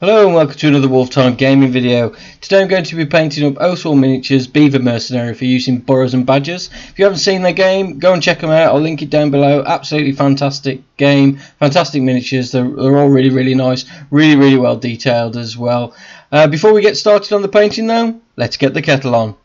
Hello and welcome to another Wolftime gaming video. Today I'm going to be painting up Oathsworn Miniatures Beaver Mercenary for using Burrows and Badgers. If you haven't seen their game, go and check them out. I'll link it down below. Absolutely fantastic game, fantastic miniatures. They're, they're all really, really nice, really, really well detailed as well. Uh, before we get started on the painting though, let's get the kettle on.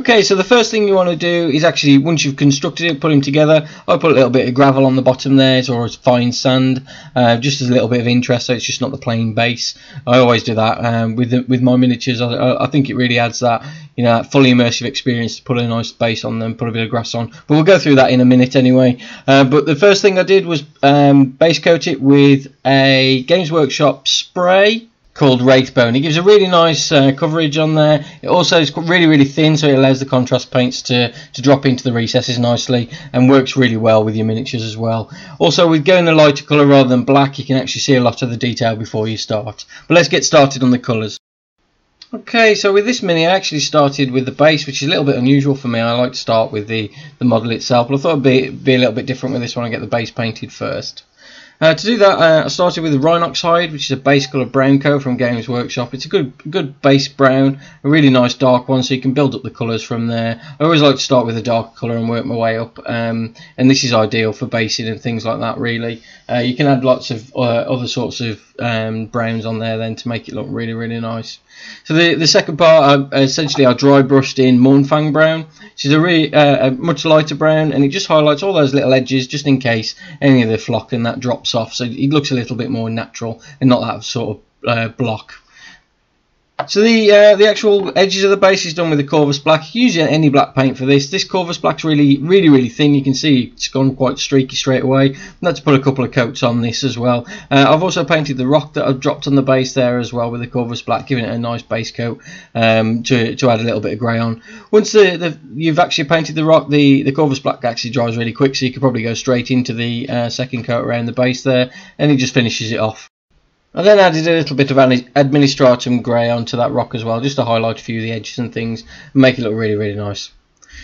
Okay, so the first thing you want to do is actually, once you've constructed it, put them together. I put a little bit of gravel on the bottom there, or fine sand, uh, just as a little bit of interest, so it's just not the plain base. I always do that um, with the, with my miniatures. I, I, think it really adds that, you know, fully immersive experience to put a nice base on them, put a bit of grass on. But we'll go through that in a minute anyway. Uh, but the first thing I did was um, base coat it with a Games Workshop spray called Wraithbone. It gives a really nice uh, coverage on there. It also is really really thin so it allows the contrast paints to, to drop into the recesses nicely and works really well with your miniatures as well. Also with going a lighter colour rather than black you can actually see a lot of the detail before you start. But let's get started on the colours. Okay, so with this mini I actually started with the base, which is a little bit unusual for me. I like to start with the, the model itself, but I thought it'd be, be a little bit different with this one. I get the base painted first. Uh, to do that, uh, I started with the Rhinox hide, which is a base colour brown coat from Games Workshop. It's a good, good base brown, a really nice dark one, so you can build up the colours from there. I always like to start with a dark colour and work my way up, um, and this is ideal for basing and things like that. Really, uh, you can add lots of uh, other sorts of um, browns on there then to make it look really, really nice. So the the second part, I, essentially, I dry brushed in Mournfang brown, which is a really uh, a much lighter brown, and it just highlights all those little edges, just in case any of the flock and that drops so it looks a little bit more natural and not that sort of uh, block. So the uh, the actual edges of the base is done with the Corvus Black. Use any black paint for this. This Corvus Black's really, really, really thin. You can see it's gone quite streaky straight away. Let's put a couple of coats on this as well. Uh, I've also painted the rock that I've dropped on the base there as well with the Corvus Black, giving it a nice base coat um, to, to add a little bit of grey on. Once the, the, you've actually painted the rock, the, the Corvus Black actually dries really quick, so you could probably go straight into the uh, second coat around the base there, and it just finishes it off. I then added a little bit of administratum grey onto that rock as well, just to highlight a few of the edges and things and make it look really, really nice.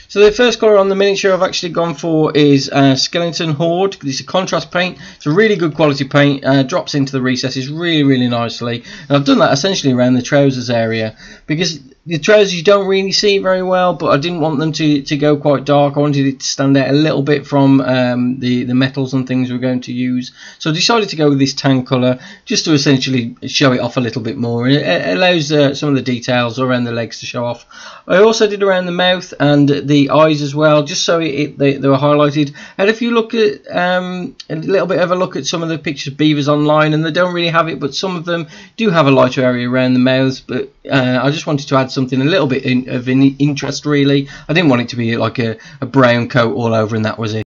So the first colour on the miniature I've actually gone for is uh, Skeleton Horde. It's a contrast paint. It's a really good quality paint. Uh, drops into the recesses really, really nicely. And I've done that essentially around the trousers area because the trousers you don't really see very well, but I didn't want them to, to go quite dark. I wanted it to stand out a little bit from um, the, the metals and things we're going to use. So I decided to go with this tan colour just to essentially show it off a little bit more. It, allows uh, some of the details around the legs to show off. I also did around the mouth and the eyes as well, just so it, it they, they, were highlighted. And if you look at um, a little bit of a look at some of the pictures of beavers online, and they don't really have it, but some of them do have a lighter area around the mouths. But uh, I just wanted to add something a little bit in, of interest really. I didn't want it to be like a, a brown coat all over and that was it.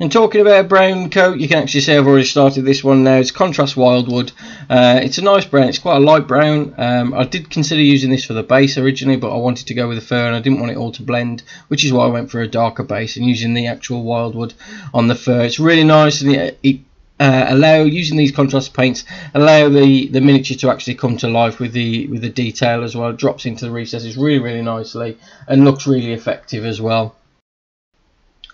And talking about a brown coat, you can actually see I've already started this one now. It's Contrast Wyldwood. Uh, it's a nice brown. It's quite a light brown. Um, I did consider using this for the base originally, but I wanted to go with the fur and I didn't want it all to blend, which is why I went for a darker base and using the actual Wyldwood on the fur. It's really nice and it, it uh, allow using these contrast paints allow the the miniature to actually come to life with the with the detail as well. It drops into the recesses really really nicely and looks really effective as well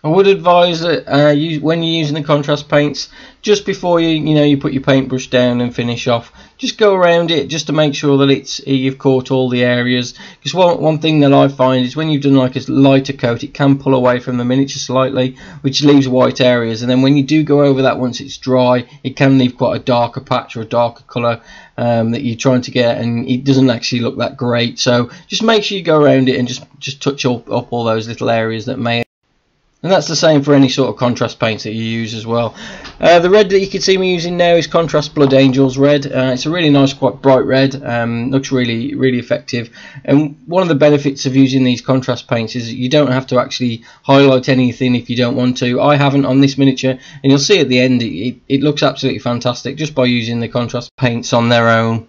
I would advise that uh, you, when you're using the contrast paints, just before you you know you put your paintbrush down and finish off, just go around it just to make sure that it's you've caught all the areas. Because one one thing that I find is when you've done like a lighter coat, it can pull away from the miniature slightly, which leaves white areas. And then when you do go over that once it's dry, it can leave quite a darker patch or a darker colour um, that you're trying to get, and it doesn't actually look that great. So just make sure you go around it and just just touch up, up all those little areas that may And that's the same for any sort of contrast paints that you use as well. Uh, the red that you can see me using now is Contrast Blood Angels red. Uh, it's a really nice, quite bright red. Um, looks really, really effective. And one of the benefits of using these contrast paints is you don't have to actually highlight anything if you don't want to. I haven't on this miniature, and you'll see at the end it, it, it looks absolutely fantastic just by using the contrast paints on their own.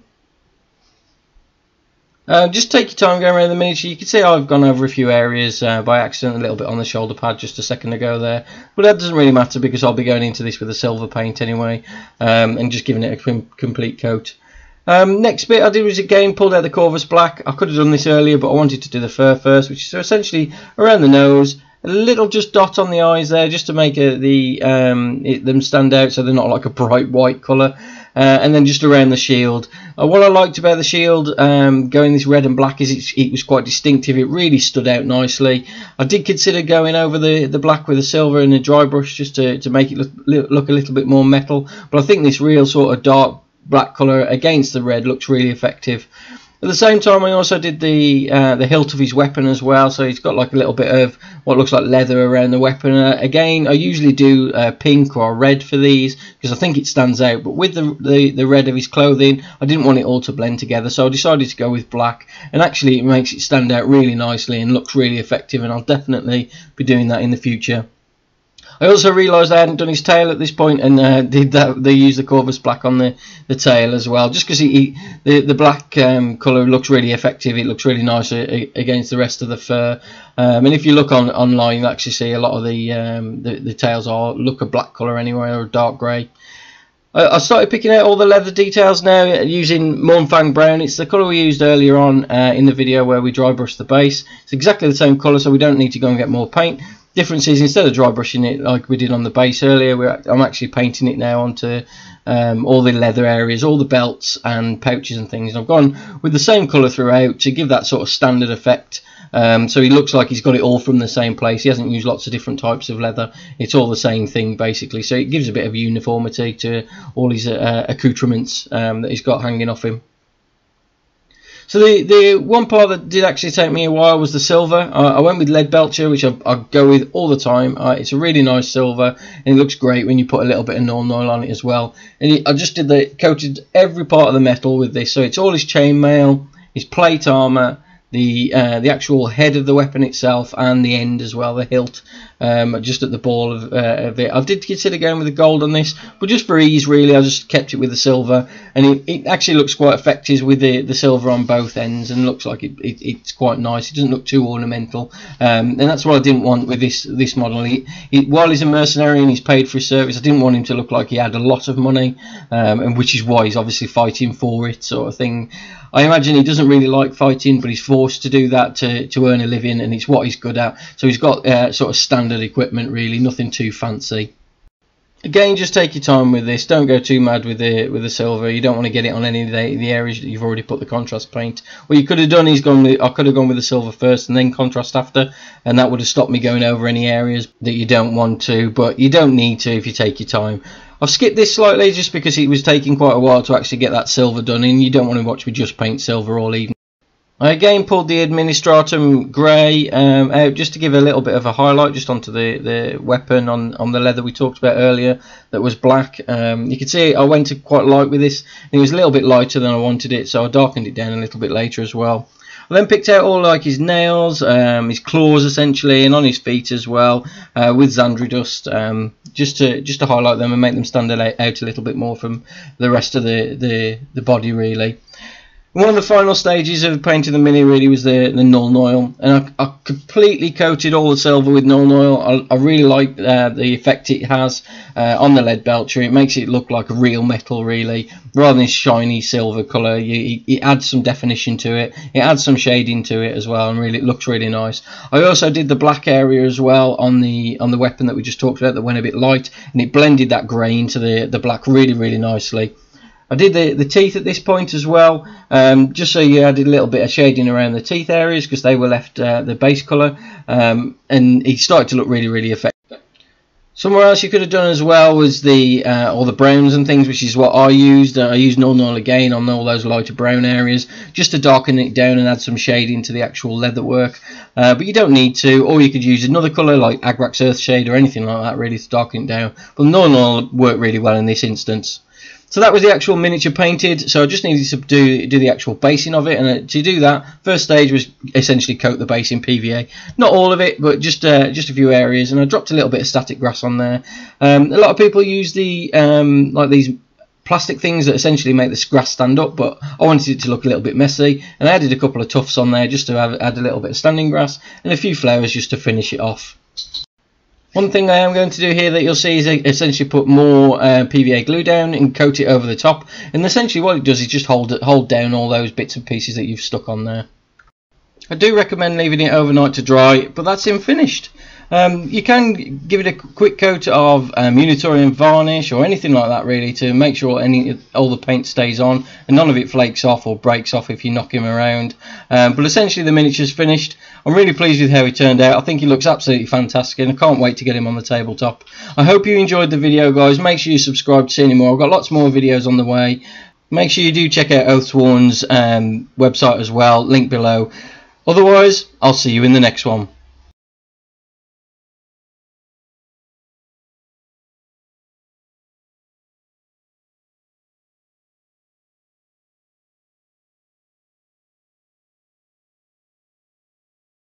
Uh, just take your time going around the miniature. You can see I've gone over a few areas uh, by accident, a little bit on the shoulder pad just a second ago there. But that doesn't really matter because I'll be going into this with a silver paint anyway um, and just giving it a complete coat. Um, next bit I did was again pulled out the Corvus Black. I could have done this earlier but I wanted to do the fur first which is essentially around the nose a little just dot on the eyes there just to make it, the um, it, them stand out so they're not like a bright white colour uh, and then just around the shield. Uh, what I liked about the shield um, going this red and black is it was quite distinctive. It really stood out nicely. I did consider going over the, the black with the silver and a dry brush just to, to make it look, look a little bit more metal. But I think this real sort of dark black colour against the red looks really effective at the same time, I also did the uh, the hilt of his weapon as well, so he's got like a little bit of what looks like leather around the weapon. Uh, again, I usually do uh, pink or red for these because I think it stands out. But with the, the the red of his clothing, I didn't want it all to blend together, so I decided to go with black. And actually, it makes it stand out really nicely and looks really effective. And I'll definitely be doing that in the future. I also realised I hadn't done his tail at this point and uh, did that. They used the Corvus black on the, the tail as well, just because the the black um, colour looks really effective. It looks really nice against the rest of the fur. Um, and if you look on online, you actually see a lot of the um, the, the tails are look a black colour anyway or a dark grey. I started picking out all the leather details now using Mournfang Brown. It's the colour we used earlier on uh, in the video where we dry brush the base. It's exactly the same colour so we don't need to go and get more paint difference is instead of dry brushing it like we did on the base earlier, I'm actually painting it now onto um, all the leather areas, all the belts and pouches and things. And I've gone with the same colour throughout to give that sort of standard effect. Um, so he looks like he's got it all from the same place. He hasn't used lots of different types of leather. It's all the same thing basically. So it gives a bit of uniformity to all his uh, accoutrements um, that he's got hanging off him. So the the one part that did actually take me a while was the silver. Uh, I went with Leadbelcher, which I, I, go with all the time. Uh, it's a really nice silver, and it looks great when you put a little bit of Nuln Oil on it as well. And it, I just did the coated every part of the metal with this, so it's all his chainmail, his plate armor, the uh, the actual head of the weapon itself and the end as well, the hilt, um, just at the ball of, uh, of, it. I did consider going with the gold on this, but just for ease, really, I just kept it with the silver, and it, it actually looks quite effective with the, the silver on both ends, and looks like it, it it's quite nice. It doesn't look too ornamental, um, and that's what I didn't want with this this model. He, he, while he's a mercenary and he's paid for his service, I didn't want him to look like he had a lot of money, um, and which is why he's obviously fighting for it, sort of thing. I imagine he doesn't really like fighting, but he's forced to do that to, to earn a living, and it's what he's good at. So he's got uh, sort of standard equipment, really, nothing too fancy. Again, just take your time with this. Don't go too mad with the with the silver. You don't want to get it on any of the, the areas that you've already put the contrast paint. What you could have done is gone. I could have gone with the silver first and then contrast after, and that would have stopped me going over any areas that you don't want to. But you don't need to if you take your time. I've skipped this slightly just because it was taking quite a while to actually get that silver done and you don't want to watch me just paint silver all evening. I again pulled the Administratum Grey um, out just to give a little bit of a highlight just onto the, the weapon on, on the leather we talked about earlier that was black. Um, you can see I went to quite light with this. It was a little bit lighter than I wanted it so I darkened it down a little bit later as well. I then picked out all like his nails, um, his claws essentially, and on his feet as well, uh, with Zandri dust, um, just to just to highlight them and make them stand out a little bit more from the rest of the the, the body really. One of the final stages of painting the mini really was the, the Nuln Oil, and I, I completely coated all the silver with Nuln Oil. I, I really like uh, the effect it has uh, on the Leadbelcher. It makes it look like a real metal, really, rather than shiny silver colour. You, it adds some definition to it. It adds some shading to it as well, and really it looks really nice. I also did the black area as well on the on the weapon that we just talked about that went a bit light, and it blended that grey into the the black really really nicely. I did the, the teeth at this point as well, um, just so you added a little bit of shading around the teeth areas because they were left uh, the base colour, um, and it started to look really, really effective. Somewhere else you could have done as well was the uh, all the browns and things, which is what I used. Uh, I used Nuln Oil again on all those lighter brown areas, just to darken it down and add some shading to the actual leather work. Uh, but you don't need to, or you could use another colour like Agrax Earthshade or anything like that, really to darken it down. But Nuln Oil worked really well in this instance. So that was the actual miniature painted. So I just needed to do do the actual basing of it, and uh, to do that, first stage was essentially coat the base in PVA. Not all of it, but just uh, just a few areas, and I dropped a little bit of static grass on there. Um, a lot of people use the um, like these plastic things that essentially make the grass stand up, but I wanted it to look a little bit messy, and I added a couple of tufts on there just to add a little bit of standing grass and a few flowers just to finish it off. One thing I am going to do here that you'll see is essentially put more uh, PVA glue down and coat it over the top. And essentially what it does is just hold it, hold down all those bits and pieces that you've stuck on there. I do recommend leaving it overnight to dry, but that's in finished. Um, you can give it a quick coat of um, Munitorum varnish or anything like that really to make sure any all the paint stays on and none of it flakes off or breaks off if you knock him around. Um, but essentially the miniature's finished. I'm really pleased with how he turned out. I think he looks absolutely fantastic and I can't wait to get him on the tabletop. I hope you enjoyed the video guys. Make sure you subscribe to see any more. I've got lots more videos on the way. Make sure you do check out Oathsworn's um, website as well, link below. Otherwise, I'll see you in the next one.